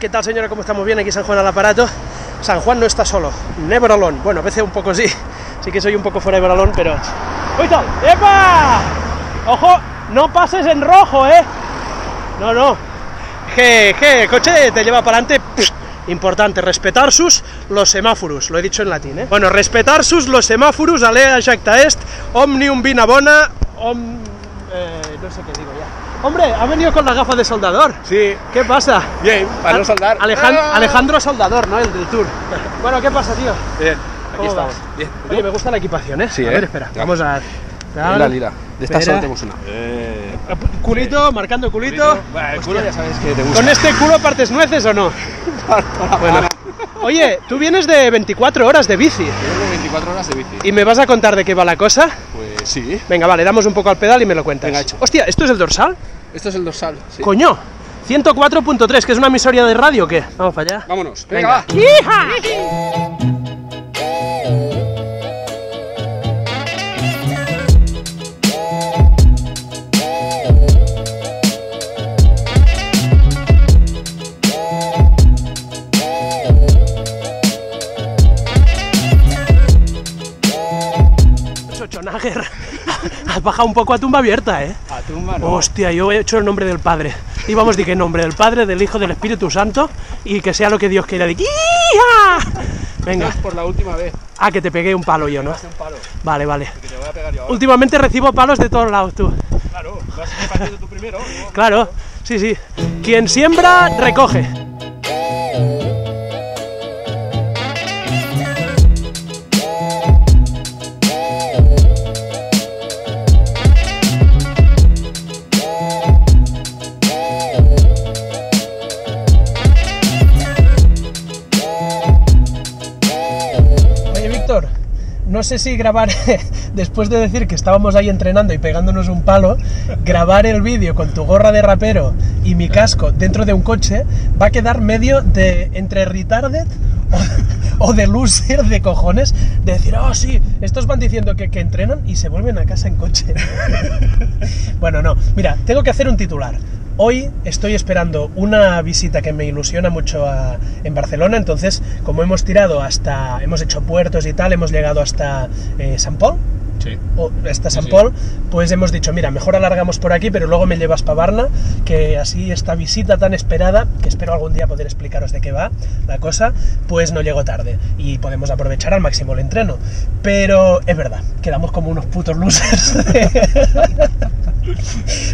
¿Qué tal señora? ¿Cómo estamos? Bien, aquí San Juan al aparato. San Juan no está solo, never. Bueno, a veces un poco sí, sí que soy un poco forever alone, pero... ¡Uy, tal! ¡Epa! ¡Ojo! No pases en rojo, ¿eh? No, no. Que, que el coche te lleva para adelante. Importante, respetar sus los semáforos, lo he dicho en latín, ¿eh? Bueno, respetar sus los semáforos, alea jacta est, omnium vina bona, om... Eh, no sé qué digo ya. Hombre, ha venido con la gafa de soldador. Sí, ¿Qué pasa? bien, para no soldar. Alejan- Ah. Alejandro Soldador, ¿no? El del tour. Bueno, ¿qué pasa, tío? Bien, aquí ¿Cómo estamos. Bien. Oye, me gusta la equipación, ¿eh? Sí, a ¿eh? ver, espera. Ya. Vamos a... Lila, lila. De esta Espera. solo tenemos una. Eh, Culito, marcando culito. Bueno, el culo ya sabes que te gusta. ¿Con este culo partes nueces o no? Bueno. Oye, tú vienes de 24 horas de bici. Tengo 24 horas de bici. ¿Y me vas a contar de qué va la cosa? Pues sí. Venga, vale, damos un poco al pedal y me lo cuentas. Venga, hecho. Hostia, ¿esto es el dorsal? Esto es el dorsal. Sí. ¡Coño! 104.3, que es una emisoria de radio o qué? Vamos para allá. Vámonos. Venga. Venga, va. Schwarzenegger. Has bajado un poco a tumba abierta, ¿eh? A. Hostia, yo he hecho el nombre del Padre. Y vamos, di que en nombre del Padre, del Hijo, del Espíritu Santo, y que sea lo que Dios quiera. Venga. Por la última vez. Ah, que te pegué un palo yo, ¿no? Un palo. Vale, vale. Que te voy a pegar yo ahora. Últimamente recibo palos de todos lados, tú. Claro, vas tú primero. luego- Claro, sí, sí. Quien siembra, recoge. No sé si grabar, después de decir que estábamos ahí entrenando y pegándonos un palo, grabar el vídeo con tu gorra de rapero y mi casco dentro de un coche va a quedar medio de entre retarded o, de loser de cojones, de decir, oh sí, estos van diciendo que entrenan y se vuelven a casa en coche. bueno, no, mira, tengo que hacer un titular. Hoy estoy esperando una visita que me ilusiona mucho a- en Barcelona, entonces como hemos tirado hasta, hemos hecho puertos y tal, hemos llegado hasta eh, San Paul, Sí. o hasta San sí. Paul, pues hemos dicho, mira, mejor alargamos por aquí, pero luego me llevas para Varna, que así esta visita tan esperada, que espero algún día poder explicaros de qué va la cosa, pues no llego tarde y podemos aprovechar al máximo el entreno. Pero es verdad, quedamos como unos putos losers.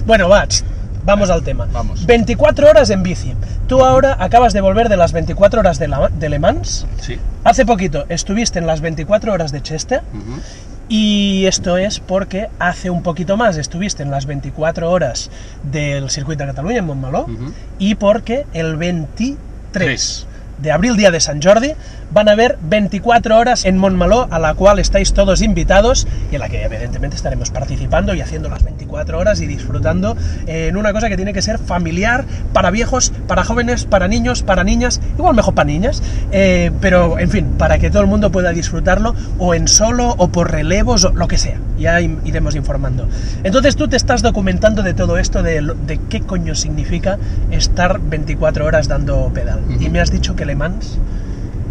bueno, va, ch, vamos al tema. Vamos. 24 horas en bici. Tú ahora acabas de volver de las 24 horas de, la- de Le Mans. Sí. Hace poquito estuviste en las 24 horas de Cheste. Ujú. Y esto es porque hace un poquito más estuviste en las 24 horas del circuito de Cataluña en Montmeló y porque el 23 Tres. De abril, día de San Jordi, van a haber 24 horas en Montmeló a la cual estáis todos invitados y en la que evidentemente estaremos participando y haciendo las 24 horas y disfrutando eh, en una cosa que tiene que ser familiar para viejos, para jóvenes, para niños, para niñas, igual mejor para niñas, eh, pero en fin, para que todo el mundo pueda disfrutarlo o en solo o por relevos o lo que sea, ya iremos informando. Entonces tú te estás documentando de todo esto, de qué coño significa estar 24 horas dando pedal. Y me has dicho que Le Mans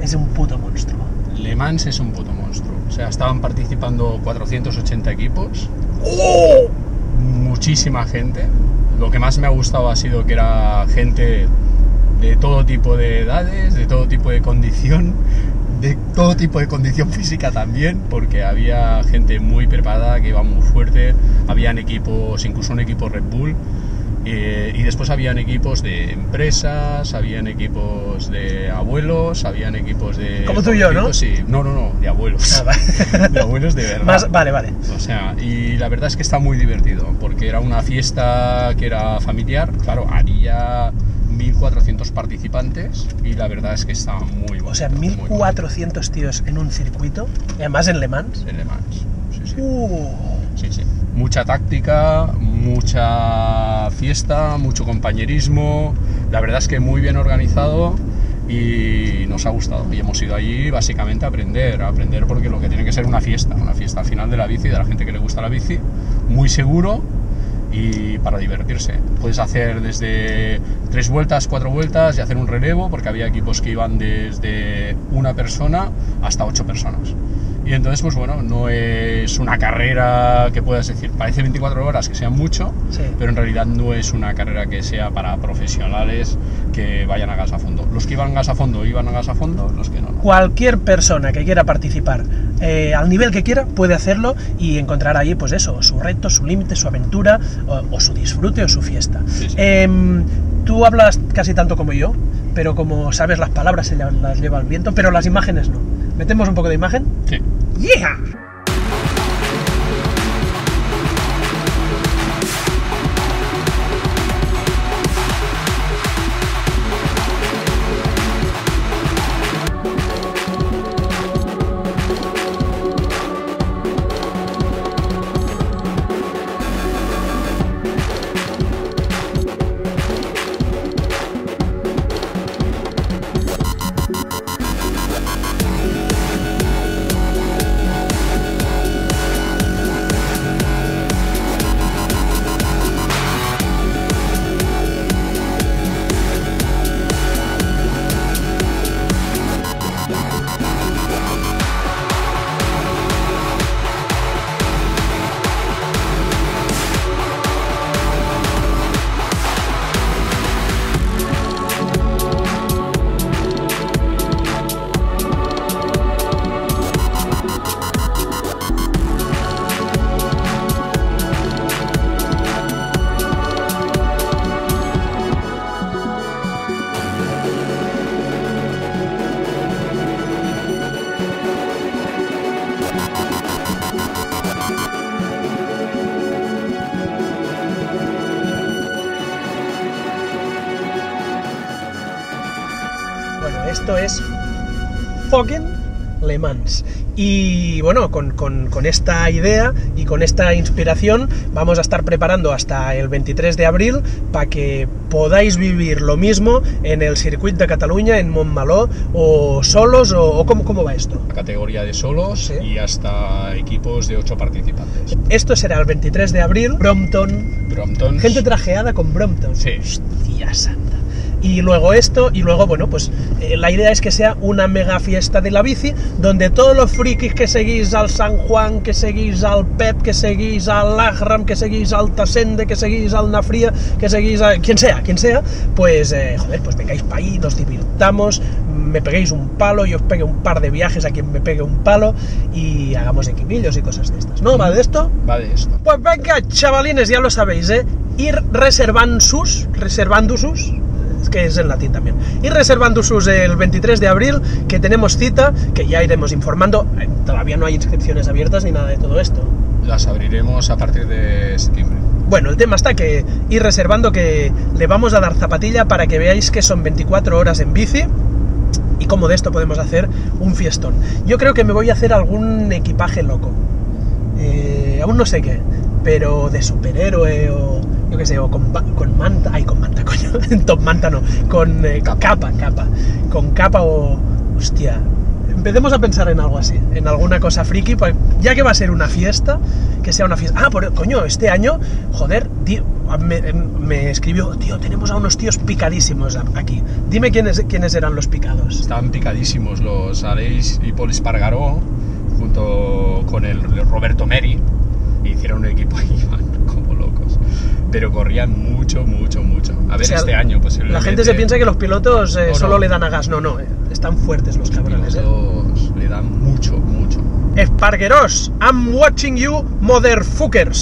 es un puto monstruo. Le Mans es un puto monstruo. O sea, estaban participando 480 equipos. Muchísima gente. Lo que más me ha gustado ha sido que era gente de todo tipo de edades, de todo tipo de condición, de todo tipo de condición física también, porque había gente muy preparada que iba muy fuerte, habían equipos, incluso un equipo Red Bull, eh, y después habían equipos de empresas, habían equipos de abuelos, habían equipos de... Como tú y yo, ¿no? Sí, no, no, no, de abuelos. Ah, vale. de abuelos de verdad. Más, vale, vale. O sea, y la verdad es que está muy divertido, porque era una fiesta que era familiar, claro, haría 1400 participantes y la verdad es que está muy bonito. O sea, muy bonito. 1400 tíos en un circuito, y además en Le Mans. En Le Mans, sí, sí. Uh, Sí, sí. Mucha táctica, mucha fiesta, mucho compañerismo. La verdad es que muy bien organizado y nos ha gustado. Y hemos ido allí básicamente a aprender, a aprender porque lo que tiene que ser una fiesta, una fiesta al final de la bici, de la gente que le gusta la bici, muy seguro y para divertirse. Puedes hacer desde tres vueltas, cuatro vueltas y hacer un relevo, porque había equipos que iban desde una persona hasta ocho personas. Y entonces, pues bueno, no es una carrera que puedas decir, parece 24 horas que sea mucho, Sí. pero en realidad no es una carrera que sea para profesionales que vayan a gas a fondo. Los que iban a gas a fondo iban a gas a fondo, los que no, no. Cualquier persona que quiera participar eh, al nivel que quiera puede hacerlo y encontrar ahí, pues eso, su reto, su límite, su aventura o, o su disfrute o su fiesta. Sí, sí. Em, tú hablas casi tanto como yo, pero como sabes, las palabras se las lleva el viento, pero las imágenes no. ¿Metemos un poco de imagen? Sí. ¡Yeah! Esto es fucking Le Mans. Y bueno, con, con- con esta idea y con esta inspiración vamos a estar preparando hasta el 23 de abril para que podáis vivir lo mismo en el circuito de Cataluña, en Montmaló, o solos, o, o cómo, cómo va esto. Categoría de solos Sí. y hasta equipos de ocho participantes. Esto será el 23 de abril, Brompton. Brompton. Gente trajeada con Brompton. Sí. Hostia santa. Y luego esto, y luego, bueno, pues eh, la idea es que sea una mega fiesta de la bici, donde todos los frikis que seguís al San Juan, que seguís al Pep, que seguís al Agram, que seguís al Tasende, que seguís al Nafría, que seguís a quien sea, quien sea, pues, eh, joder, pues vengáis para ahí, nos divirtamos, me peguéis un palo, yo os pegue un par de viajes a quien me pegue un palo, y hagamos equipillos y cosas de estas. ¿No? ¿Va de esto? Va de esto. Pues venga, chavalines, ya lo sabéis, ¿eh? Ir reservando sus, reservando sus, que es en latín también, ir reservando sus el 23 de abril, que tenemos cita, que ya iremos informando, Eh, todavía no hay inscripciones abiertas ni nada de todo esto. Las abriremos a partir de septiembre. Bueno, el tema está que ir reservando que le vamos a dar zapatilla para que veáis que son 24 horas en bici y cómo de esto podemos hacer un fiestón. Yo creo que me voy a hacer algún equipaje loco. Eh, aún no sé qué, pero de superhéroe o yo qué sé, o con, manta, ay, con manta, coño, top manta no, con eh, Capa. capa, con capa o, hostia, empecemos a pensar en algo así, en alguna cosa friki, pues, ya que va a ser una fiesta, que sea una fiesta. Ah, por, coño, este año, joder, me, me escribió, tío, tenemos a unos tíos picadísimos aquí. Dime quiénes, quiénes eran los picados. Estaban picadísimos los Aleix y Paul Espargaró junto con el Roberto Meri. hicieron un equipo locos. Pero corrían mucho, mucho, mucho. A ver, O sea, este año posiblemente. La gente se piensa que los pilotos eh, no. solo le dan a gas. No, no, eh, están fuertes los los cabrones. Eh. pilotos le dan mucho, mucho. Espargueros, I'm watching you, motherfuckers.